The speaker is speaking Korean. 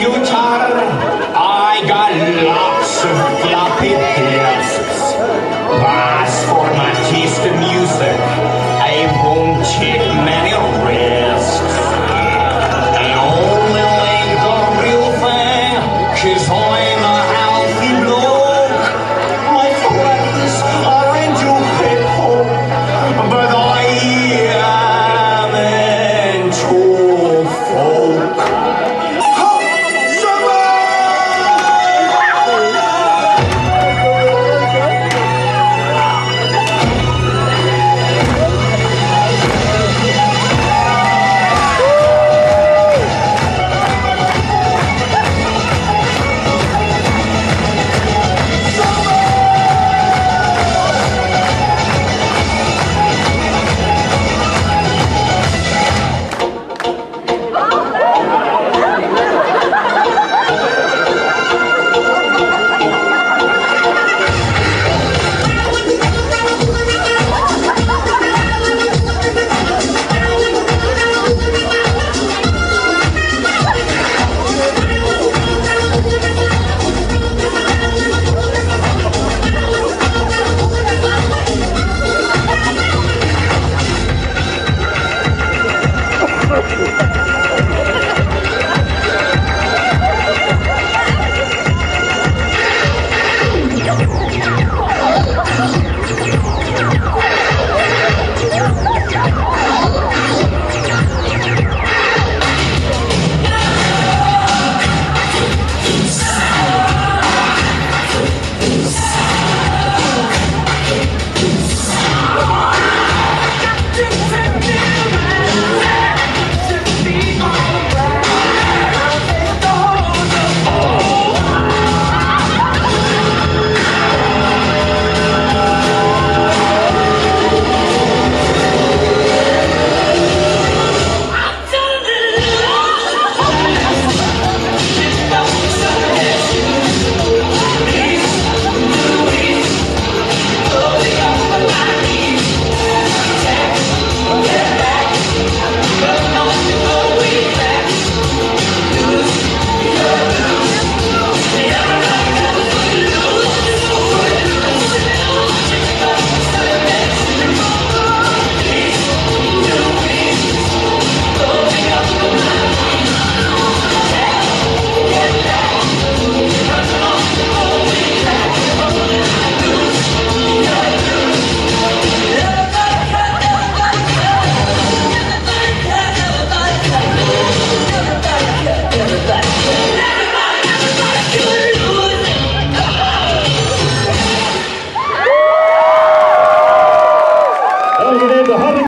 기온차